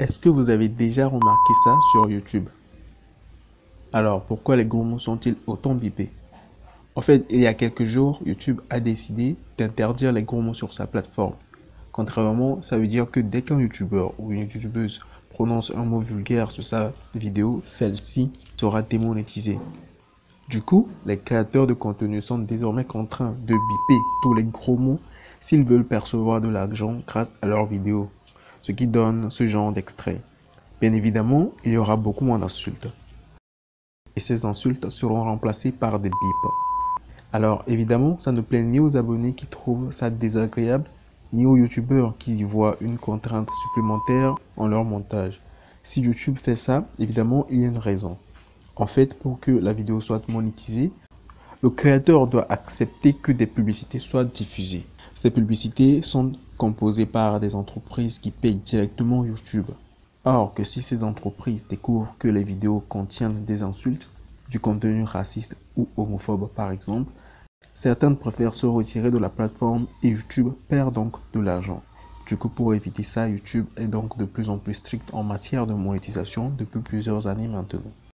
Est-ce que vous avez déjà remarqué ça sur YouTube? Alors, pourquoi les gros mots sont-ils autant bipés? En fait, il y a quelques jours, YouTube a décidé d'interdire les gros mots sur sa plateforme. Contrairement, ça veut dire que dès qu'un YouTuber ou une YouTubeuse prononce un mot vulgaire sur sa vidéo, celle-ci sera démonétisée. Du coup, les créateurs de contenu sont désormais contraints de biper tous les gros mots s'ils veulent percevoir de l'argent grâce à leurs vidéos ce qui donne ce genre d'extrait. Bien évidemment, il y aura beaucoup moins d'insultes. Et ces insultes seront remplacées par des bips. Alors évidemment, ça ne plaît ni aux abonnés qui trouvent ça désagréable, ni aux youtubeurs qui y voient une contrainte supplémentaire en leur montage. Si YouTube fait ça, évidemment, il y a une raison. En fait, pour que la vidéo soit monétisée, le créateur doit accepter que des publicités soient diffusées. Ces publicités sont composées par des entreprises qui payent directement YouTube. Or que si ces entreprises découvrent que les vidéos contiennent des insultes, du contenu raciste ou homophobe par exemple, certaines préfèrent se retirer de la plateforme et YouTube perd donc de l'argent. Du coup, pour éviter ça, YouTube est donc de plus en plus strict en matière de monétisation depuis plusieurs années maintenant.